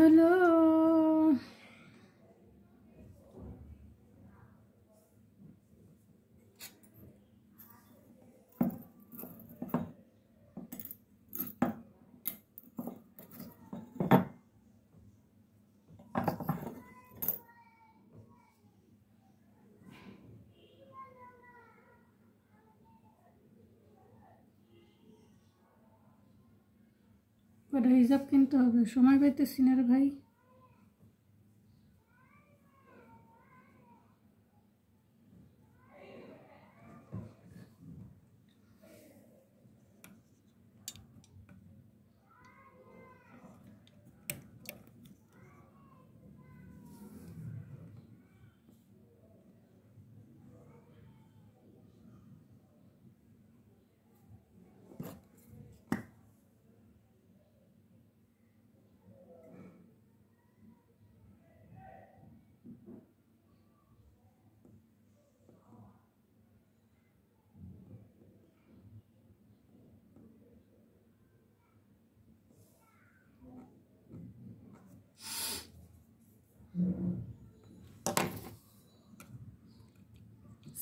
হলো কটা হিসাব কিনতে হবে। সময় পাইতেছি না ভাই।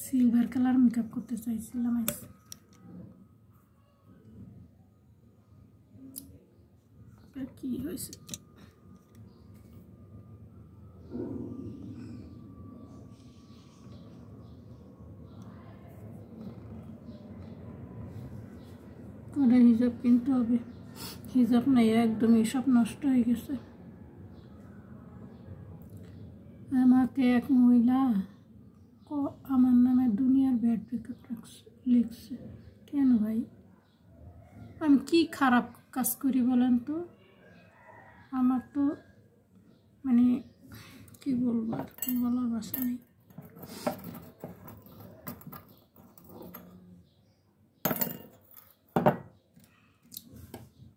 সিলভার কালার মেকআপ করতে চাইছিলাম কি হয়েছে? করে হিসাব কিনতে হবে। হিসাব নাই, একদমই সব নষ্ট হয়ে গেছে। আমাকে এক মহিলা ক- আমার নামে দুনিয়ার ব্যাড ব্রেকআপ লিখছে। কেন ভাই? আমি কি খারাপ কাজ করি বলেন তো? আমার তো মানে কি বলব আর বলার ভাষা নেই।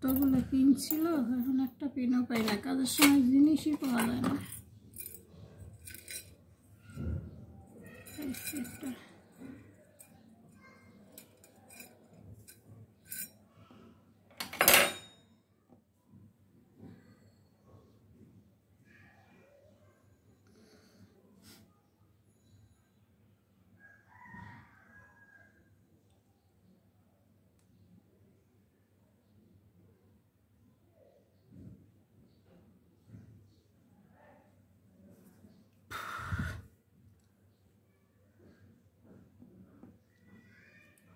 তগুলো পিন ছিল, এখন একটা পিনও পাই না। কাজের সময় জিনিসই পাওয়া যায় না।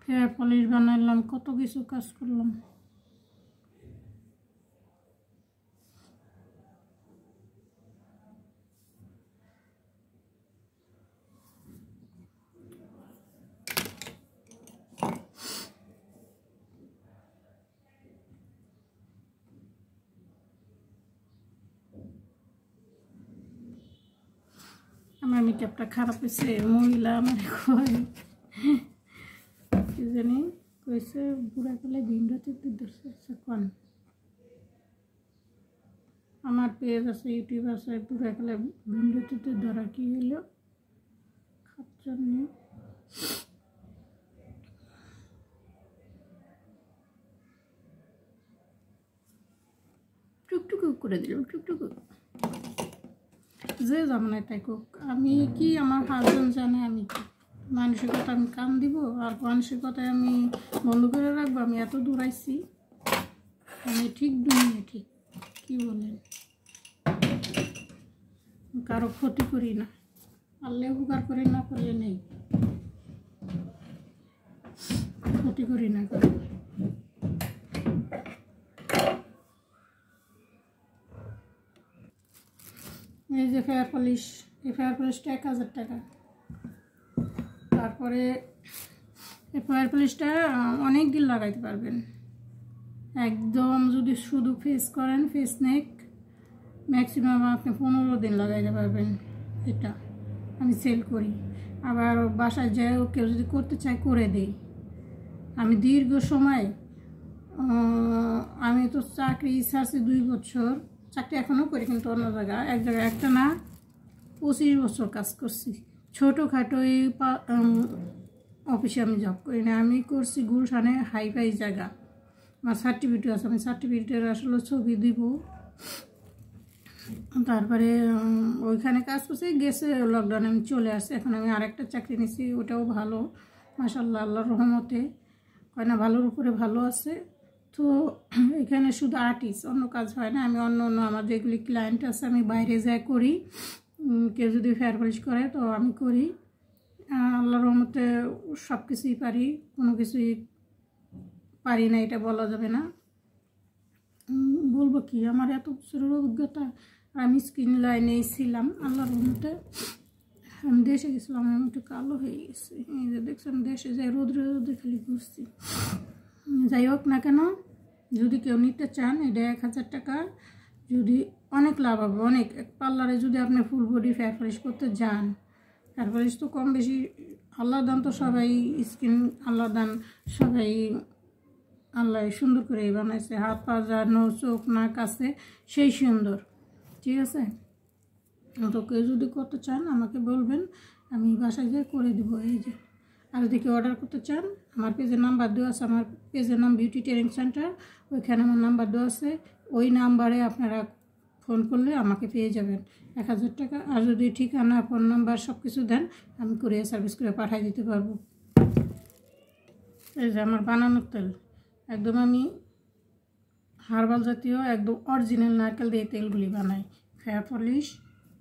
হেয়ার পলিশ বানাইলাম কত কিছু কাজ করলাম। আমার মেকআপটা খারাপ হয়েছে মহিলা আমার কি জানি কইছে, বুড়া কালে ভিমরাতে ধরছে কোন আমার পেজ আছে, ইউটিউব আছে, বুড়া কালে ভিমরাতে ধরা কি হলো খাচ্ছর নেই টুকটুকু করে দিলাম টুকটুকু। যে জামানায় তাই কোক আমি কি আমার হাজবেন্ড জানে, আমি কি? মানুষের কথা আমি কান দিব, আর মানুষের কথায় আমি বন্ধ করে রাখব, আমি এত দূর আমি ঠিক দুনিয়া ঠিক কি বলেন? কারও ক্ষতি করি না, আল্লাহ উপকার করি না করলে নেই। ক্ষতি করি না কারও। এই যে ফেয়ার পলিশ এই ফেয়ার পলিশটা এক হাজার টাকা। তারপরে ফেয়ার পলিশটা অনেক দিন লাগাইতে পারবেন। একদম যদি শুধু ফেস করেন ফেস নেক ম্যাক্সিমাম আপনি পনেরো দিন লাগাইতে পারবেন এটা। আমি সেল করি। আবার বাসায় যেও কেউ যদি করতে চায়, করে দিই। আমি দীর্ঘ সময় আমি তো চাকরি ছাড়ছি দুই বছর। চাকরি এখনও করি, কিন্তু অন্য জায়গায়, এক জায়গায় একটা না, পঁচিশ বছর কাজ করছি। ছোটোখাটো এই অফিসে আমি জব করি না। আমি করছি গুলশানে হাই ফাই জায়গা। আমার সার্টিফিকেট আছে, আমি সার্টিফিকেটের আসলে ছবি দিব। তারপরে ওইখানে কাজ করছে, গেছে লকডাউনে আমি চলে আসছি। এখন আমি আরেকটা চাকরি নিছি, ওটাও ভালো। মাসাল্লাহ আল্লাহর রহমতে। হয় না, ভালোর উপরে ভালো আছে। তো এখানে শুধু আর্টিস্ট অন্য কাজ হয় না। আমি অন্য অন্য আমার যেগুলি ক্লায়েন্ট আছে, আমি বাইরে যাই করি। কেউ যদি ফেয়ার পলিশ করে তো আমি করি। আহ, আল্লাহর রহমতে সব কিছুই পারি কোনো কিছুই পারি না এটা বলা যাবে না। বলব কি আমার এত বছরের অভিজ্ঞতা আমি স্কিন লাইনেই ছিলাম আল্লাহর রহমতে। আমি দেশে গেছিলাম আমি একটু কালো হয়ে গেছি। এই যে দেখছেন দেশে যাই রোদ্রে রোদ্রে খালি ঘুরছি। যাই হোক না কেন যদি কেউ নিতে চান এটা এক হাজার টাকা। যদি অনেক লাভ হবে, অনেক। এক পার্লারে যদি আপনি ফুল বডি ফেয়ার করতে যান ফেয়ার তো কম বেশি আল্লাহ দান তো সবাই স্কিন আল্লাহ দান সবাই আল্লাহ সুন্দর করে বানাইছে। হাত পা যা নো চোখ নাক আছে, সেই সুন্দর। ঠিক আছে? তো কেউ যদি করতে চান, আমাকে বলবেন, আমি বাসায় যেয়ে করে দিব। এই যে, আর যদি অর্ডার করতে চান, আমার পেজের নাম্বার দেওয়া আছে, আমার পেজের নাম বিউটি ট্রেনিং সেন্টার ওইখানে আমার নাম্বার দেওয়া আছে। ওই নাম্বারে আপনারা ফোন করলে আমাকে পেয়ে যাবেন। এক হাজার টাকা। আর যদি ঠিকানা, ফোন নাম্বার সব কিছু দেন, আমি কুরিয়ার সার্ভিস করে পাঠিয়ে দিতে পারব। এই যে আমার বানানোর তেল। একদম আমি হার্বাল জাতীয় একদম অরিজিনাল নারকেল দিয়ে তেলগুলি বানাই। ফেয়ার পলিশ,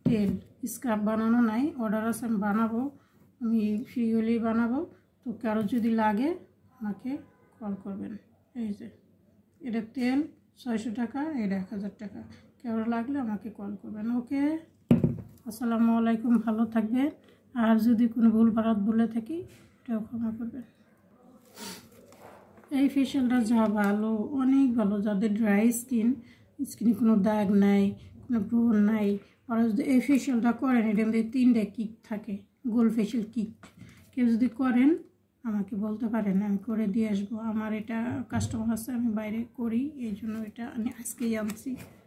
তেল, স্ক্রাব বানানো নাই, অর্ডার আছে, আমি বানাবো। আমি ফ্রিগুলি বানাবো। তো কারও যদি লাগে, আমাকে কল করবেন। এই যে, এটা তেল, ছয়শো টাকা, এটা এক হাজার টাকা। কেউ লাগলে আমাকে কল করবেন, ওকে? আসসালামু আলাইকুম, ভালো থাকবেন। আর যদি কোনো ভুল ভারাত বলে থাকি এটাও ক্ষমা করবেন। এই ফেশিয়ালটা যা ভালো, অনেক ভালো। যাদের ড্রাই স্কিন স্কিনে কোনো দাগ নাই, কোনো ব্রণ নাই, ওরা যদি এই ফেশিয়ালটা করেন এটার মধ্যে তিনটে কিক থাকে গোল ফেশিয়াল কিক কেউ যদি করেন, আমাকে বলতে পারেন, আমি করে দিয়ে আসব। আমার এটা কাস্টমার আছে, আমি বাইরে করি, এই জন্য এটা আমি আজকেই আনছি। এটা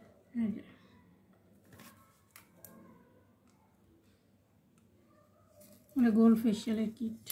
গোল ফেশিয়ালের কিট।